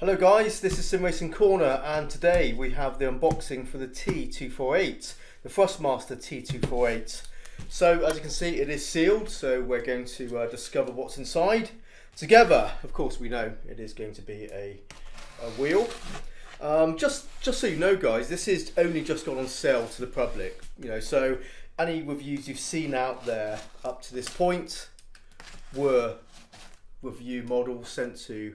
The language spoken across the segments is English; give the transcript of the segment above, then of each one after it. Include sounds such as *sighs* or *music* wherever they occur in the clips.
Hello guys, this is Sim Racing Corner and today we have the unboxing for the T248, the Thrustmaster T248. So as you can see it is sealed so we're going to uh, discover what's inside together. Of course we know it is going to be a, a wheel. Um, just, just so you know guys, this is only just gone on sale to the public. You know, so any reviews you've seen out there up to this point were review models sent to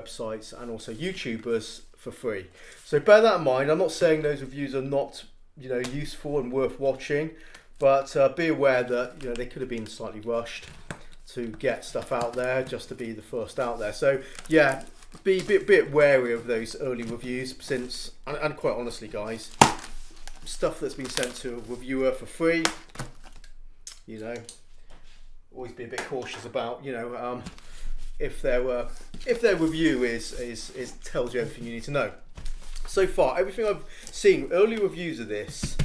websites and also YouTubers for free. So bear that in mind. I'm not saying those reviews are not you know useful and worth watching, but uh, be aware that you know they could have been slightly rushed to get stuff out there just to be the first out there. So yeah, be a bit, bit wary of those early reviews since, and, and quite honestly, guys, stuff that's been sent to a reviewer for free, you know, always be a bit cautious about, you know, um, if their if their review is, is is tells you everything you need to know. So far, everything I've seen, early reviews of this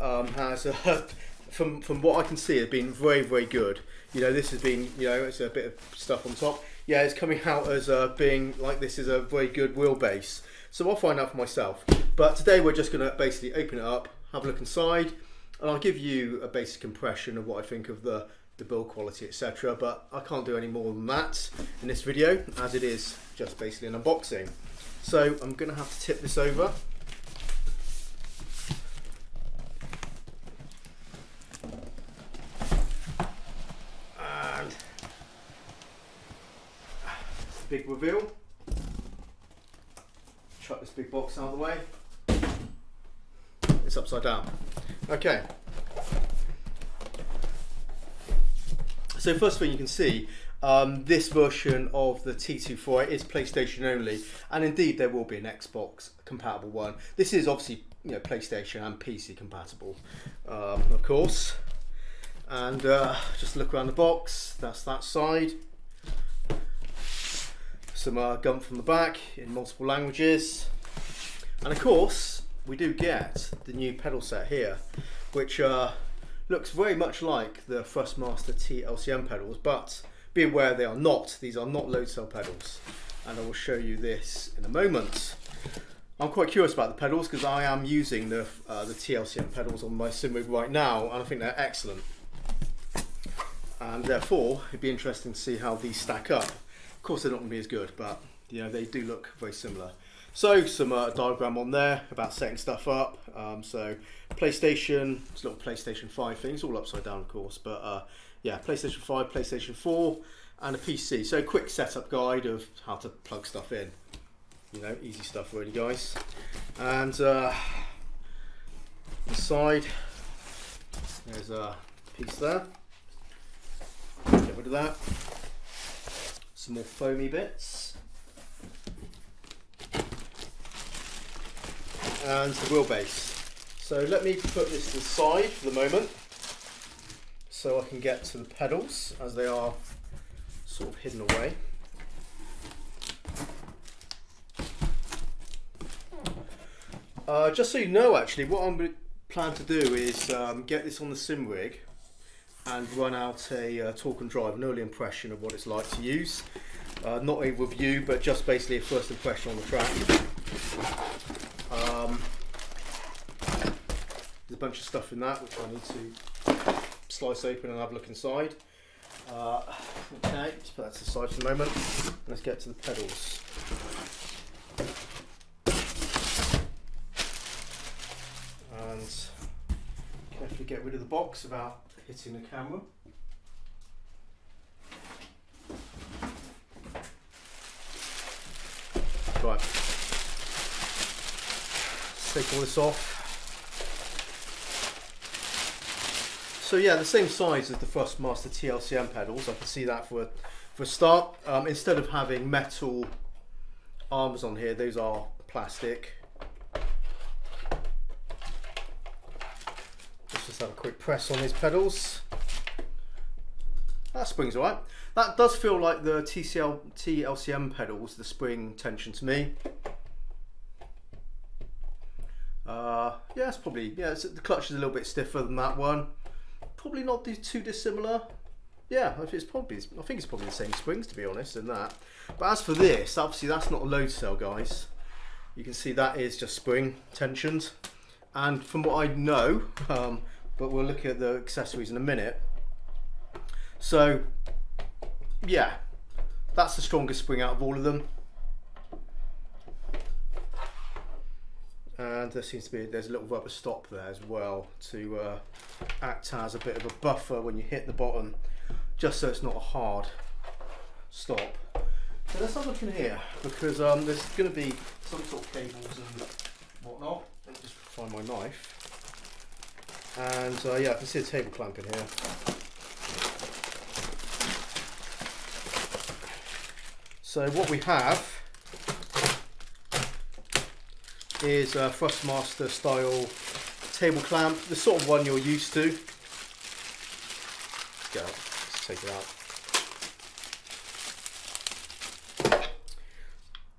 um, has, uh, *laughs* from from what I can see, have been very very good. You know, this has been you know it's a bit of stuff on top. Yeah, it's coming out as uh, being like this is a very good wheelbase. So I'll find out for myself. But today we're just going to basically open it up, have a look inside, and I'll give you a basic impression of what I think of the the build quality, etc. But I can't do any more than that in this video, as it is just basically an unboxing. So I'm going to have to tip this over. And big reveal. Chuck this big box out of the way. It's upside down. Okay. So first thing you can see, um, this version of the T24 is PlayStation only, and indeed there will be an Xbox compatible one. This is obviously you know PlayStation and PC compatible, um, of course. And uh, just look around the box. That's that side. Some uh, gum from the back in multiple languages, and of course we do get the new pedal set here, which. Uh, looks very much like the Thrustmaster T LCM pedals, but be aware they are not. These are not load cell pedals, and I will show you this in a moment. I'm quite curious about the pedals because I am using the uh, the TLCM pedals on my Simrig right now, and I think they're excellent. And therefore, it'd be interesting to see how these stack up. Of course, they're not going to be as good, but you know they do look very similar. So some uh, diagram on there about setting stuff up. Um, so PlayStation, it's a little PlayStation 5 thing, it's all upside down of course, but uh, yeah, PlayStation 5, PlayStation 4 and a PC. So quick setup guide of how to plug stuff in. You know, easy stuff really guys. And uh, inside, there's a piece there. Get rid of that. Some more foamy bits. And the wheelbase. So let me put this to the side for the moment so I can get to the pedals as they are sort of hidden away. Uh, just so you know actually what I'm plan to do is um, get this on the sim rig and run out a uh, talk and drive, an early impression of what it's like to use. Uh, not a review but just basically a first impression on the track. Um, there's a bunch of stuff in that which I need to slice open and have a look inside. Uh, okay, let's put that to the side for the moment. Let's get to the pedals. And carefully get rid of the box without hitting the camera. Right take all this off. So yeah, the same size as the Thrustmaster TLCM pedals. I can see that for a, for start. Um, instead of having metal arms on here, those are plastic. Let's just have a quick press on these pedals. That spring's alright. That does feel like the TCL TLCM pedals, the spring tension to me. Uh, yeah, it's probably, yeah, it's, the clutch is a little bit stiffer than that one. Probably not too dissimilar. Yeah, it's probably. I think it's probably the same springs to be honest, in that. But as for this, obviously that's not a load cell, guys. You can see that is just spring tensions, and from what I know, *laughs* um, but we'll look at the accessories in a minute. So, yeah, that's the strongest spring out of all of them. And there seems to be there's a little rubber stop there as well to uh, act as a bit of a buffer when you hit the bottom just so it's not a hard stop. So let's have a look in here because um, there's going to be some sort of cables and whatnot. Let me just find my knife. And uh, yeah I can see a table clamp in here. So what we have is a Thrustmaster style table clamp, the sort of one you're used to. Let's go, let's take it out.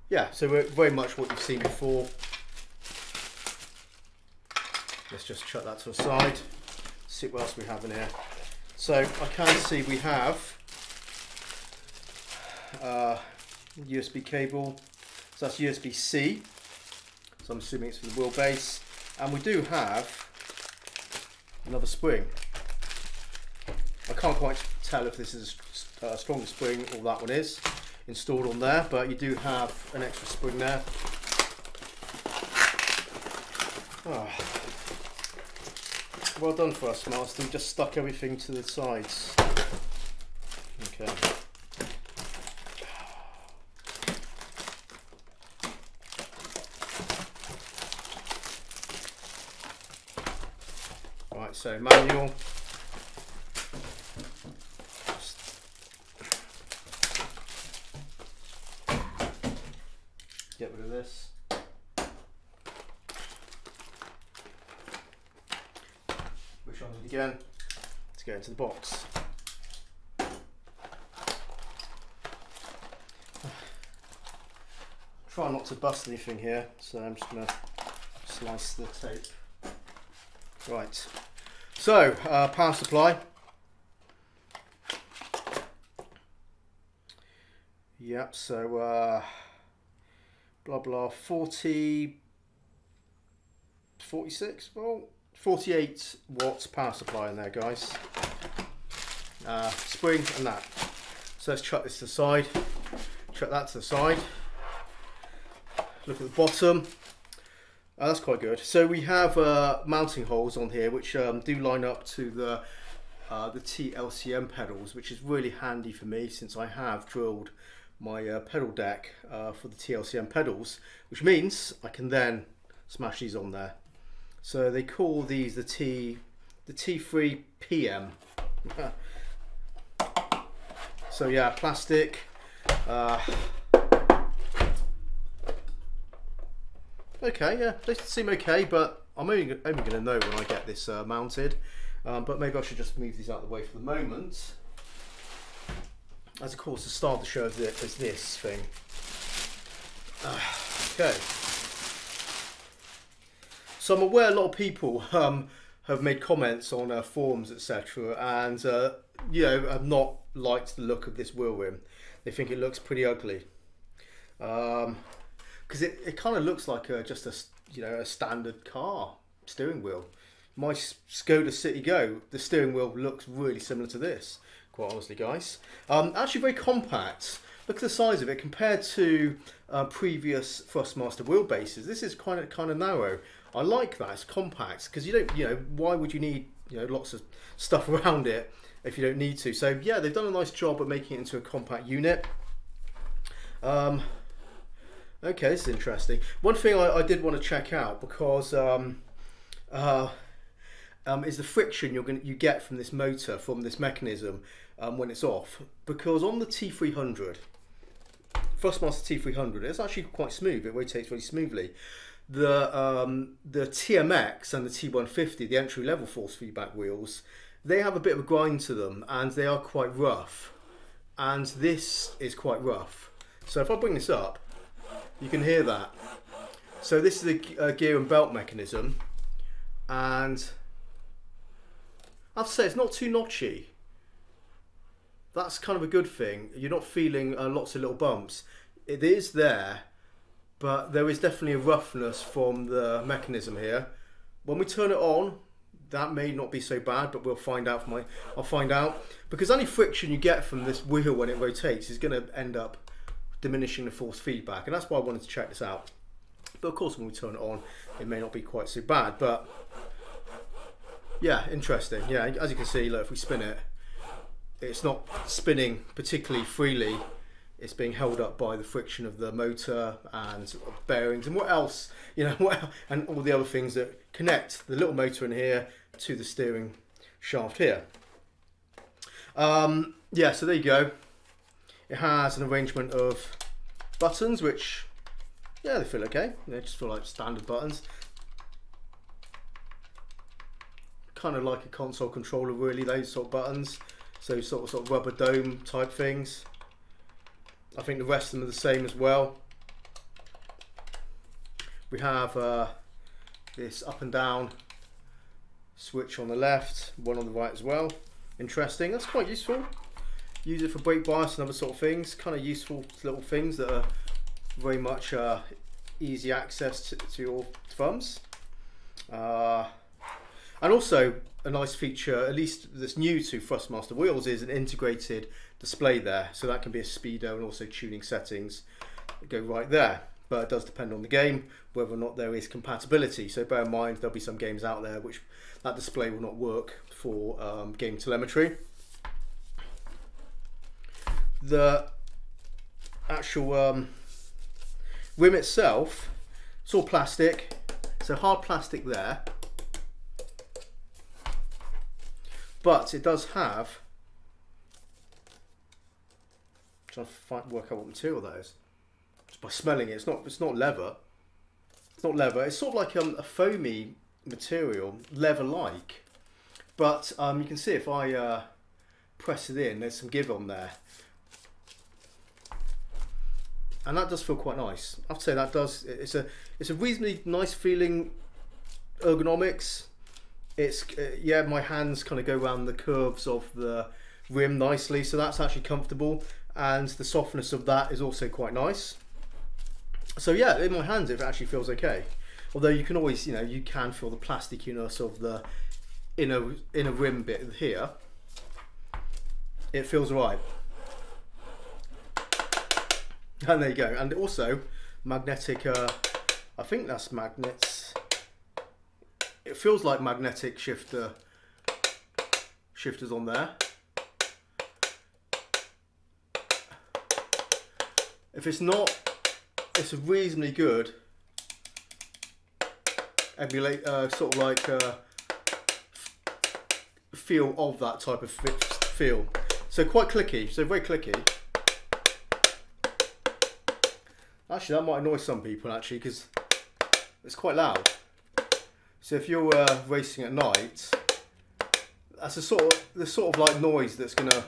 Yeah, so we're very much what you've seen before. Let's just chuck that to the side. See what else we have in here. So I can see we have uh, USB cable. So that's USB-C so I'm assuming it's for the wheelbase. And we do have another spring. I can't quite tell if this is a stronger spring or that one is installed on there, but you do have an extra spring there. Oh. Well done Thrustmaster. Just stuck everything to the sides. Okay. So manual. Get rid of this. Push on it again to go into the box. *sighs* Try not to bust anything here, so I'm just going to slice the tape. Right, so, uh, power supply. Yep, so uh, blah blah 40 46 volt 48 watts power supply in there guys. Uh, spring and that. So let's chuck this to the side. Chuck that to the side. Look at the bottom Oh, that's quite good. So we have uh, mounting holes on here which um, do line up to the uh, the TLCM pedals, which is really handy for me since I have drilled my uh, pedal deck uh, for the TLCM pedals, which means I can then smash these on there. So they call these the T the T3 PM. *laughs* so yeah, plastic. Okay, yeah, they seem okay, but I'm only, only going to know when I get this uh, mounted. Um, but maybe I should just move these out of the way for the moment. As of course, the star of the show is this thing. Uh, *sighs* okay. So I'm aware a lot of people um, have made comments on uh, forums, etc., and uh, you know have not liked the look of this wheel rim. They think it looks pretty ugly. Um, because it, it kind of looks like a, just a you know a standard car steering wheel. My Skoda Citigo, the steering wheel looks really similar to this. Quite honestly, guys, um, actually very compact. Look at the size of it compared to uh, previous Thrustmaster wheelbases. This is kind of kind of narrow. I like that. It's compact because you don't you know why would you need you know lots of stuff *laughs* around it if you don't need to. So yeah, they've done a nice job of making it into a compact unit. Um, Okay, this is interesting. One thing I, I did want to check out because um, uh, um, is the friction you're going you get from this motor from this mechanism um, when it's off. Because on the T300, Thrustmaster T300, it's actually quite smooth. It rotates really smoothly. The um, the TMX and the T150, the entry level force feedback wheels, they have a bit of a grind to them and they are quite rough. And this is quite rough. So if I bring this up, you can hear that. So this is a, a gear and belt mechanism, and I have to say it's not too notchy. that's kind of a good thing. You're not feeling uh, lots of little bumps. It is there, but there is definitely a roughness from the mechanism here. When we turn it on, that may not be so bad, but we'll find out. From my, I'll find out because any friction you get from this wheel when it rotates is going to end up diminishing the force feedback, and that's why I wanted to check this out. But of course, when we turn it on, it may not be quite so bad. But yeah, interesting. Yeah, as you can see, look, if we spin it, it's not spinning particularly freely. It's being held up by the friction of the motor and bearings and what else, you know, *laughs* what, and all the other things that connect the little motor in here to the steering shaft here. Um, yeah, so there you go. It has an arrangement of buttons, which, yeah, they feel okay. They just feel like standard buttons. Kind of like a console controller, really, those sort of buttons. So sort of, sort of rubber dome type things. I think the rest of them are the same as well. We have uh, this up and down switch on the left, one on the right as well. Interesting, that's quite useful. Use it for brake bias and other sort of things. Kind of useful little things that are very much uh, easy access to, to your thumbs. Uh, and also a nice feature, at least that's new to Thrustmaster wheels, is an integrated display there. So that can be a speedo and also tuning settings go right there. But it does depend on the game whether or not there is compatibility. So bear in mind there'll be some games out there which that display will not work for um, game telemetry. The actual um, rim itself, it's all plastic, so hard plastic there but it does have. I'm trying to find, work out what material that is. Just by smelling it, it's not. It's not leather. It's not leather. It's sort of like um, a foamy material, leather-like. But um, you can see if I uh, press it in, there's some give on there. And that does feel quite nice. I have to say that does. It's a it's a reasonably nice feeling ergonomics. It's uh, yeah my hands kind of go around the curves of the rim nicely so that's actually comfortable. And the softness of that is also quite nice. So yeah in my hands it actually feels okay. Although you can always you know you can feel the plasticness of the inner inner rim bit here. It feels right *laughs* and there you go and also magnetic uh, I think that's magnets it feels like magnetic shifter shifters on there. If it's not, it's a reasonably good emulate, uh, sort of like uh, feel of that type of feel. So quite clicky, so very clicky. Actually, that might annoy some people actually because it's quite loud. So if you're uh, racing at night, that's a sort of the sort of like noise that's gonna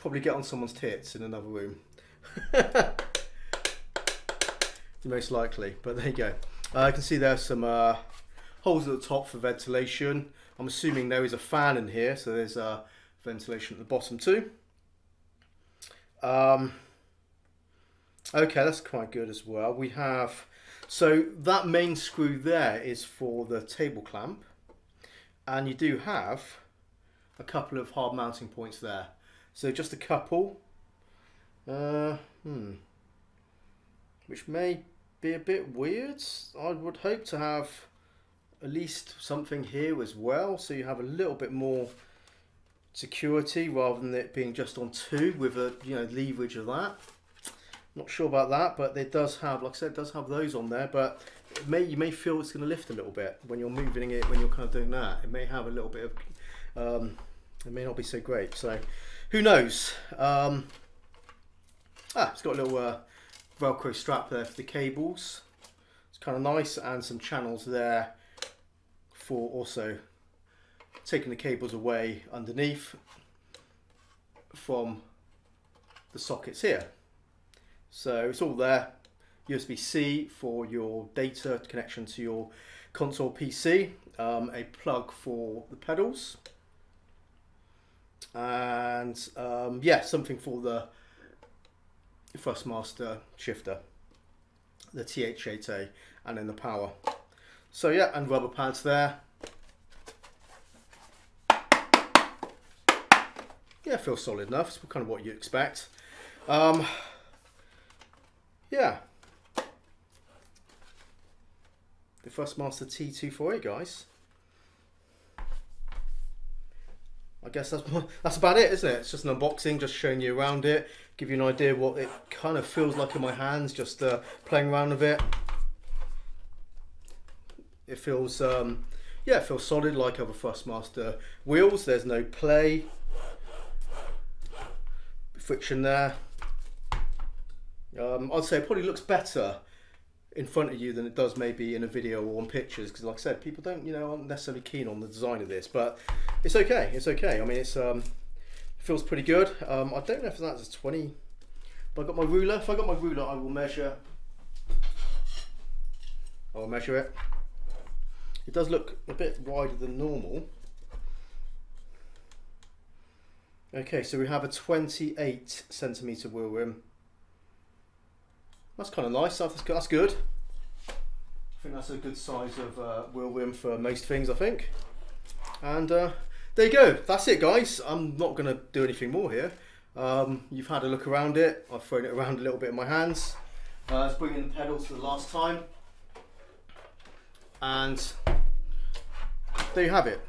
probably get on someone's tits in another room. *laughs* Most likely, but there you go. Uh, I can see there's some uh, holes at the top for ventilation. I'm assuming there is a fan in here, so there's uh, ventilation at the bottom too. Um, okay, that's quite good as well. We have so that main screw there is for the table clamp and you do have a couple of hard mounting points there. So just a couple, uh, hmm, which may be a bit weird. I would hope to have at least something here as well so you have a little bit more security rather than it being just on two with a you know leverage of that. Not sure about that, but it does have, like I said, it does have those on there, but may you may feel it's going to lift a little bit when you're moving it, when you're kind of doing that. It may have a little bit of, um, it may not be so great. So, who knows? Um, ah, it's got a little uh, Velcro strap there for the cables. It's kind of nice, and some channels there for also taking the cables away underneath from the sockets here. So it's all there. USB-C for your data connection to your console PC, um, a plug for the pedals, and um, yeah, something for the Thrustmaster shifter, the TH8A, and then the power. So yeah, and rubber pads there. Yeah, feels solid enough. It's kind of what you expect. Um, yeah. The Thrustmaster T248, guys. I guess that's *laughs* that's about it, isn't it? It's just an unboxing, just showing you around it, give you an idea what it kind of feels like in my hands, just uh, playing around with it. It feels, um, yeah, it feels solid like other Thrustmaster wheels. There's no play, friction there. Um, I'd say it probably looks better in front of you than it does maybe in a video or on pictures because like I said people don't you know aren't necessarily keen on the design of this but it's okay it's okay. I mean it's um feels pretty good. Um, I don't know if that's a 20 but I got my ruler if I got my ruler I will measure. I will measure it. It does look a bit wider than normal. Okay so we have a 28 centimeter wheel rim that's kind of nice. That's good. That's good. I think that's a good size of uh, wheel rim for most things, I think. And uh, there you go. That's it, guys. I'm not going to do anything more here. Um, you've had a look around it. I've thrown it around a little bit in my hands. Uh, let's bring in the pedals for the last time. And there you have it.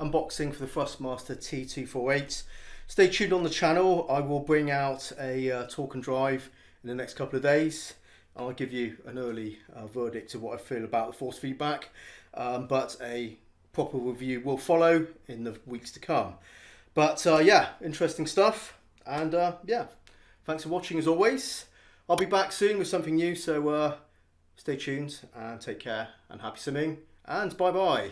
Unboxing for the Thrustmaster T248. Stay tuned on the channel. I will bring out a uh, talk and drive in the next couple of days. I'll give you an early uh, verdict of what I feel about the force feedback, um, but a proper review will follow in the weeks to come. But uh, yeah, interesting stuff, and uh, yeah, thanks for watching as always. I'll be back soon with something new, so uh, stay tuned and take care and happy simming and bye bye.